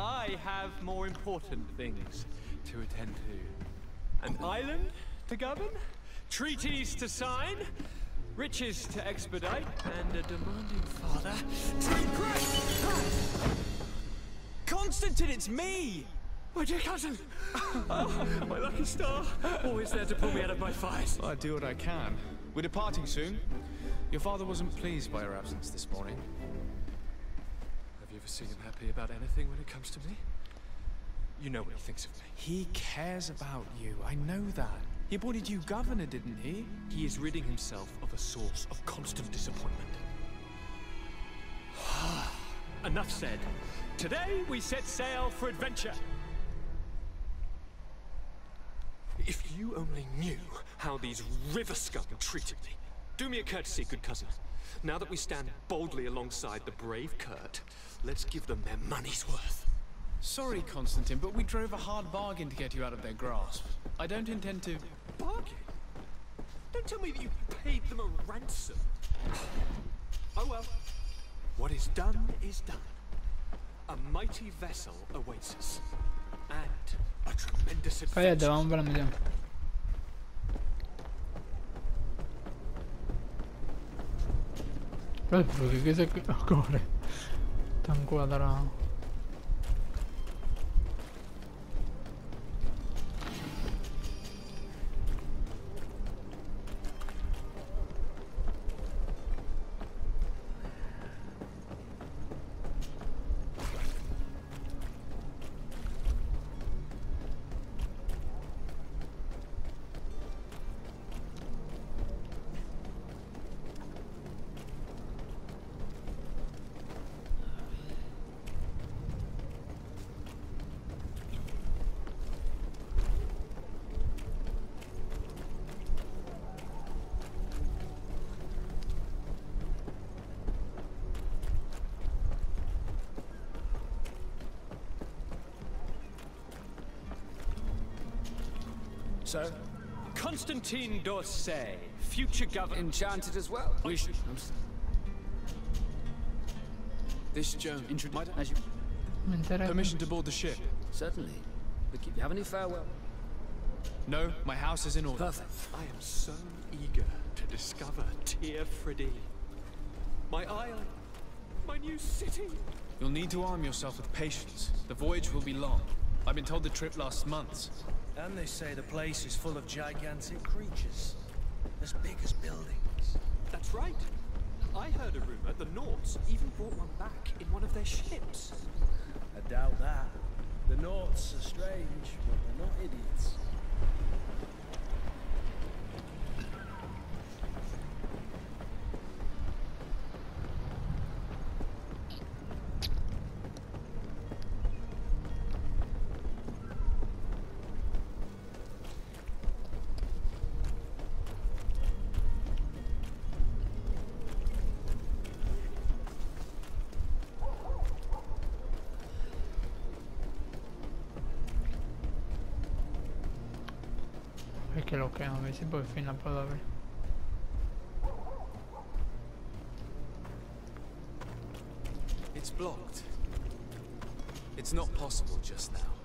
I have more important things to attend to. An island to govern, treaties to sign, riches to expedite, and a demanding father to impress. Constantine, it's me! My dear cousin! Oh, my lucky star! Always there to pull me out of my fires. I do what I can. We're departing soon. Your father wasn't pleased by your absence this morning. Have you ever seen him happy about anything when it comes to me? You know what he thinks of me. He cares about you. I know that. He appointed you governor, didn't he? He is ridding himself of a source of constant disappointment. Enough said. Today we set sail for adventure. If you only knew how these river scum treated me. Do me a courtesy, good cousin. Now that we stand boldly alongside the brave Kurt, let's give them their money's worth. Sorry, Constantine, but we drove a hard bargain to get you out of their grasp. I don't intend to... Bargain? Don't tell me that you paid them a ransom. Oh well. What is done is done. A mighty vessel awaits us. And a tremendous Hadi adventure. Guck mal, wie gesagt, oh Gott. Tango da. Tanto quadra. So, Constantine d'Orsay, future governor. enchanted as well. We should. I'm This Joan, introduce as you. Permission to board the ship? Certainly. Look, if you have any farewell. No, my house is in order. Perfect. I am so eager to discover Teer Fradee. My island, my new city. You'll need to arm yourself with patience. The voyage will be long. I've been told the trip lasts months. And they say the place is full of gigantic creatures. As big as buildings. That's right. I heard a rumor the Nauts even brought one back in one of their ships. I doubt that. The Nauts are strange, but they're not idiots. Perché lo chiamo? Si poi fino a poi dove? It's blocked. It's not possible just now.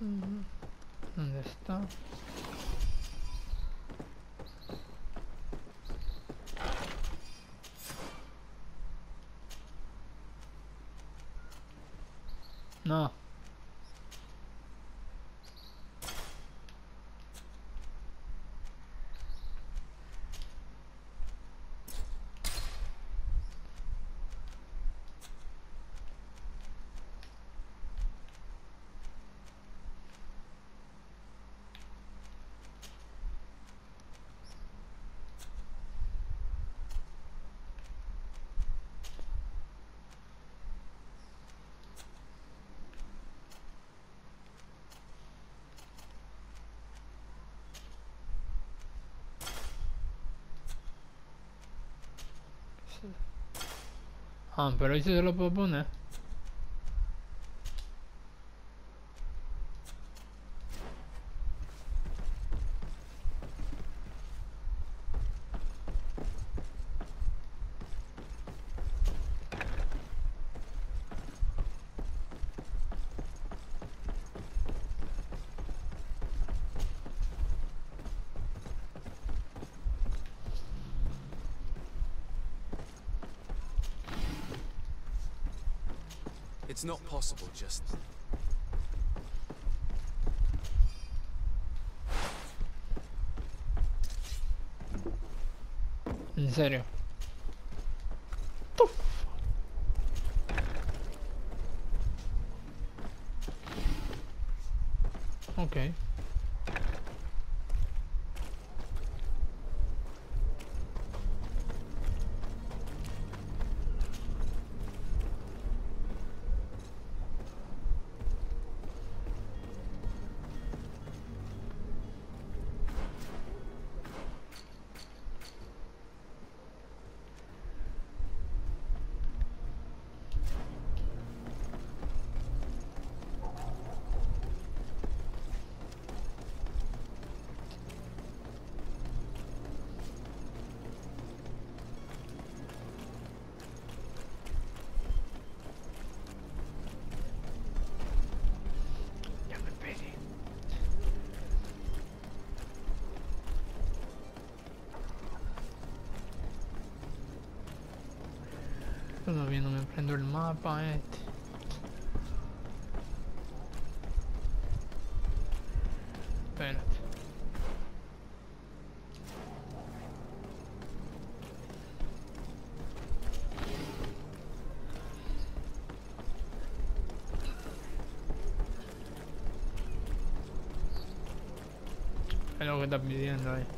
¿Dónde está? No. Ah, pero ahí se lo puedo poner. It's not possible just... En serio. Todavía no me prendo el mapa este. Espérate. Es lo que estás pidiendo ahí.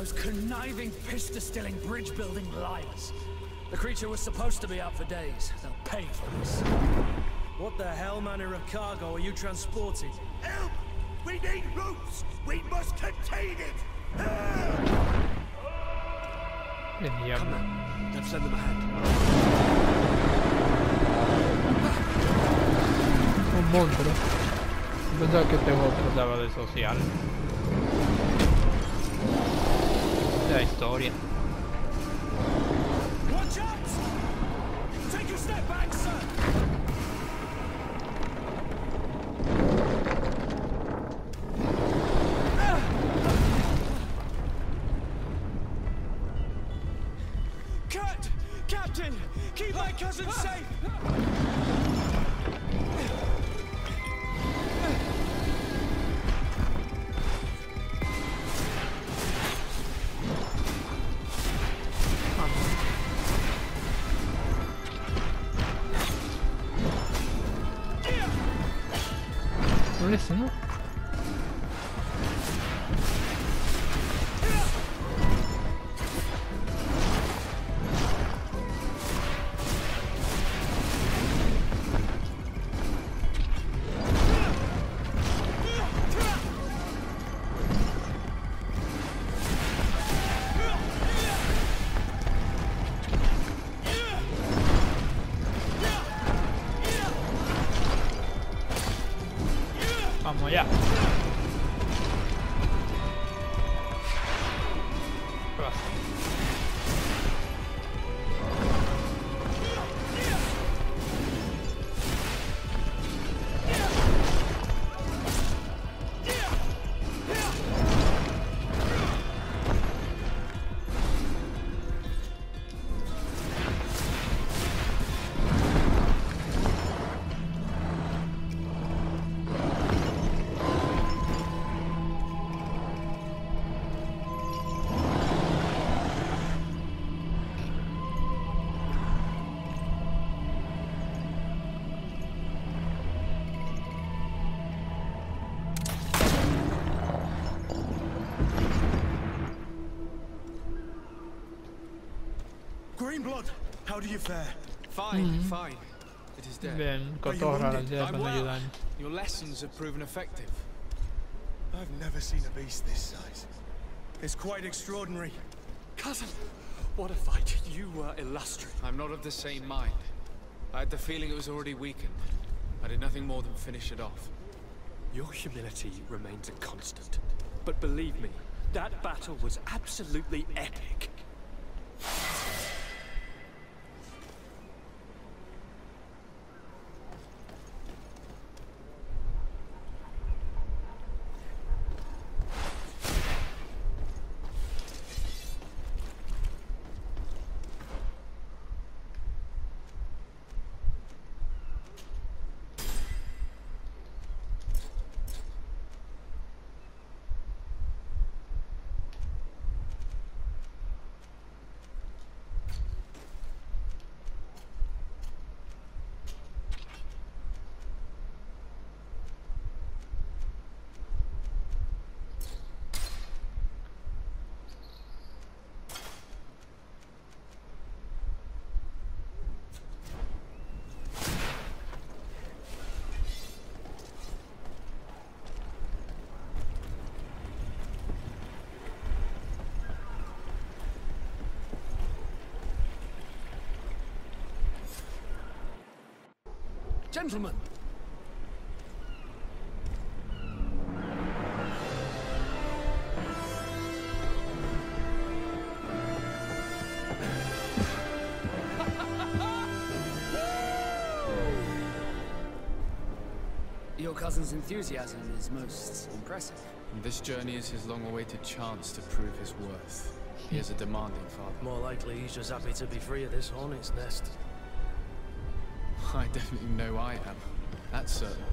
Those conniving, pista-stilling, bridge-building liars. The creature was supposed to be out for days. They'll pay for this. What the hell manner of cargo are you transporting? Help! We need ropes! We must contain it! El diablo. Let's send them ahead. Un monstruo. Pensaba que este juego trataba de social. La ¿No es no? Mamma, yeah. Greenblood, how do you fare? Fine, hmm. fine. It is dead. Bien, cotorra la tía I'm cuando well. ayudan. Your lessons have proven effective. I've never seen a beast this size. It's quite extraordinary. Cousin, what a fight. You were illustrious. I'm not of the same mind. I had the feeling it was already weakened. I did nothing more than finish it off. Your humility remains a constant. But believe me, that battle was absolutely epic. Gentlemen, Your cousin's enthusiasm is most impressive. This journey is his long-awaited chance to prove his worth. He is a demanding father. More likely he's just happy to be free of this hornet's nest. I definitely know I am. That's certain.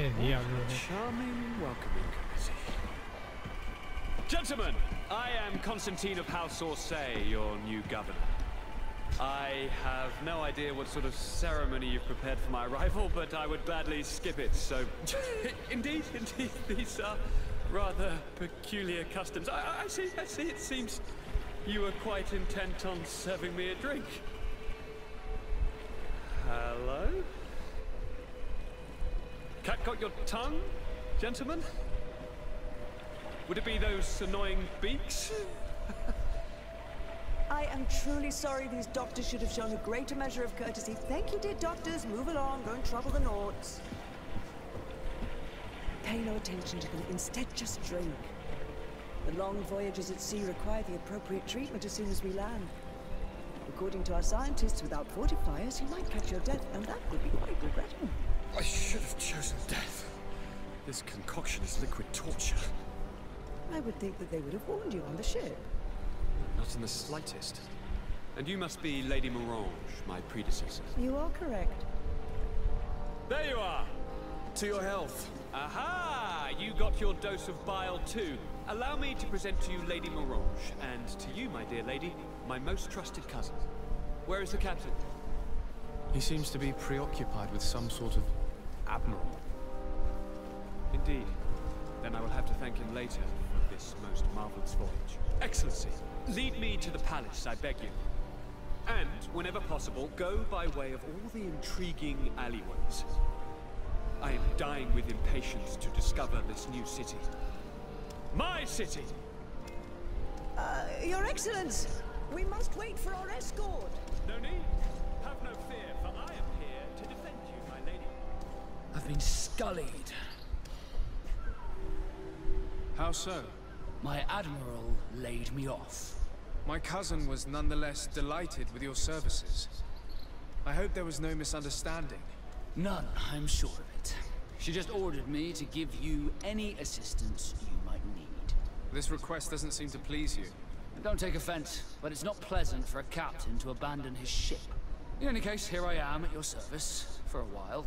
Qué. Charming welcoming committee. Gentlemen, I am Constantine of House Orsay, your new governor. I have no idea what sort of ceremony you've prepared for my arrival, but I would gladly skip it, so... indeed, indeed, these are rather peculiar customs. I, I see, I see, it seems you were quite intent on serving me a drink. Hello? Cat got your tongue, gentlemen? Would it be those annoying beaks? I am truly sorry these doctors should have shown a greater measure of courtesy. Thank you, dear doctors. Move along, don't trouble the Nauts. Pay no attention to them. Instead, just drink. The long voyages at sea require the appropriate treatment as soon as we land. According to our scientists, without fortifiers, you might catch your death, and that would be quite regrettable. I should have chosen death. This concoction is liquid torture. I would think that they would have warned you on the ship. Not in the slightest. And you must be Lady Morange, my predecessor. You are correct. There you are! To your health. Aha! You got your dose of bile too. Allow me to present to you Lady Morange, and to you, my dear lady, my most trusted cousin. Where is the captain? He seems to be preoccupied with some sort of admiral. Indeed. Then I will have to thank him later for this most marvelous voyage. Excellency, lead me to the palace, I beg you. And, whenever possible, go by way of all the intriguing alleyways. I am dying with impatience to discover this new city. My city! Uh, Your Excellence! We must wait for our escort. No need. Have no fear, for I am here to defend you, I've been scullied. How so? My admiral laid me off. My cousin was nonetheless delighted with your services. I hope there was no misunderstanding. None, I'm sure of it. She just ordered me to give you any assistance you might need. This request doesn't seem to please you. Don't take offense, but it's not pleasant for a captain to abandon his ship. In any case, here I am at your service, for a while.